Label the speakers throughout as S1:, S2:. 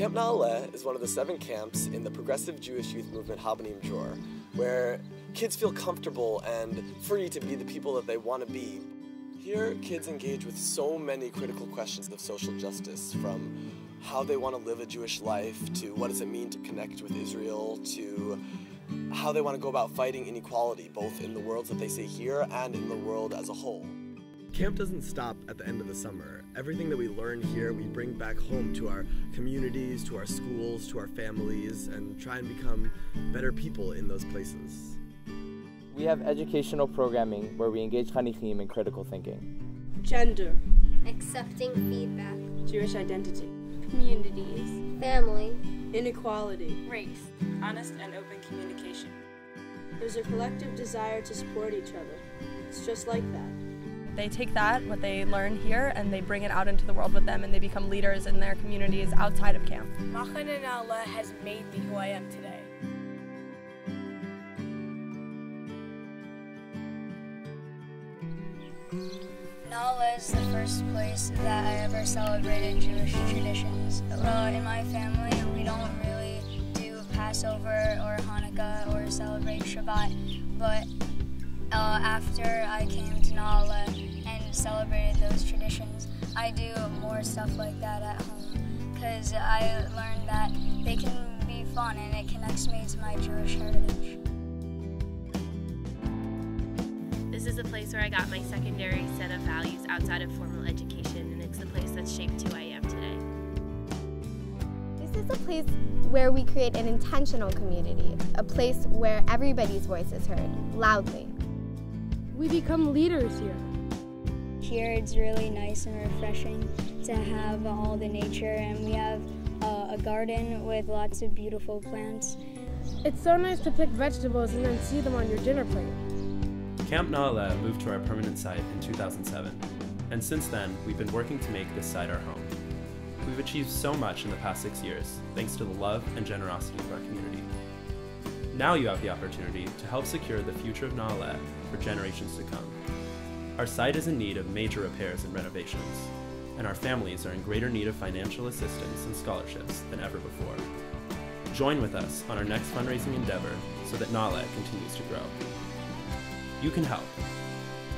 S1: Camp Na'aleh is one of the seven camps in the progressive Jewish youth movement Habonim Dror, where kids feel comfortable and free to be the people that they want to be. Here, kids engage with so many critical questions of social justice, from how they want to live a Jewish life, to what does it mean to connect with Israel, to how they want to go about fighting inequality, both in the worlds that they see here and in the world as a whole. Camp doesn't stop at the end of the summer. Everything that we learn here, we bring back home to our communities, to our schools, to our families, and try and become better people in those places.
S2: We have educational programming where we engage Chanichim in critical thinking.
S3: Gender.
S4: Accepting feedback.
S3: Jewish identity.
S4: Communities. Family.
S3: Inequality.
S5: Race. Honest and open communication.
S3: There's a collective desire to support each other. It's just like that.
S6: They take that, what they learn here, and they bring it out into the world with them, and they become leaders in their communities outside of camp.
S5: Machane Na'aleh has made me who I am today.
S7: Na'aleh is the first place that I ever celebrated Jewish traditions. Uh, in my family, we don't really do Passover or Hanukkah or celebrate Shabbat, but uh, after I came to Na'aleh and celebrated those traditions, I do more stuff like that at home because I learned that they can be fun and it connects me to my Jewish heritage.
S8: This is a place where I got my secondary set of values outside of formal education, and it's the place that's shaped who I am today.
S9: This is a place where we create an intentional community, a place where everybody's voice is heard, loudly.
S10: We become leaders here.
S7: Here it's really nice and refreshing to have all the nature, and we have uh, a garden with lots of beautiful plants.
S10: It's so nice to pick vegetables and then see them on your dinner plate.
S11: Camp Na'aleh moved to our permanent site in 2007, and since then, we've been working to make this site our home. We've achieved so much in the past six years, thanks to the love and generosity of our community. Now you have the opportunity to help secure the future of Na'aleh for generations to come. Our site is in need of major repairs and renovations, and our families are in greater need of financial assistance and scholarships than ever before. Join with us on our next fundraising endeavor so that Na'aleh continues to grow. You can help.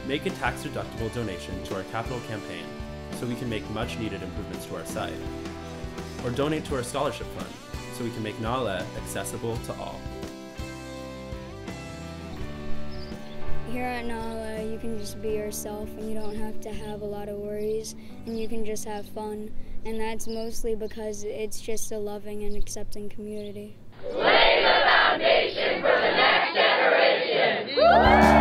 S11: Make a tax deductible donation to our capital campaign so we can make much needed improvements to our site. Or donate to our scholarship fund so we can make Na'aleh accessible to all.
S7: Here at Na'aleh, you can just be yourself and you don't have to have a lot of worries and you can just have fun. And that's mostly because it's just a loving and accepting community.
S12: Lay the foundation for the next generation. Woo!